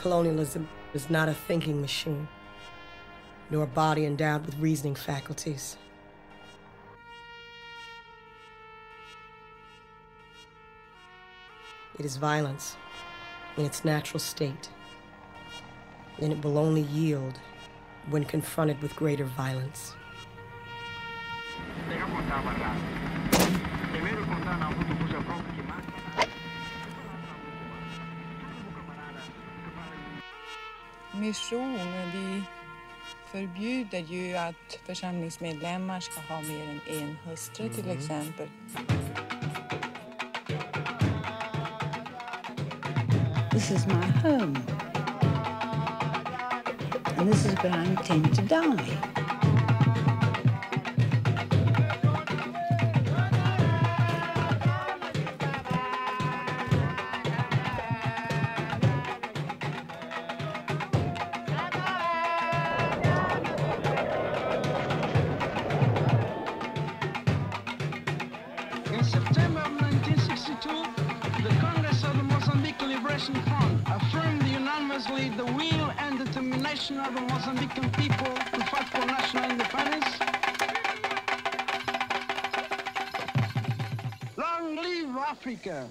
Colonialism is not a thinking machine, nor a body endowed with reasoning faculties. It is violence in its natural state, and it will only yield when confronted with greater violence. Mission, vi förbjuder ju att församlingsmedlemmar ska ha mer än en hustru till exempel. This is my home. And this is where I intend to die. Liberation Front affirmed unanimously the will and determination of the Mozambican people to fight for national independence. Long live Africa!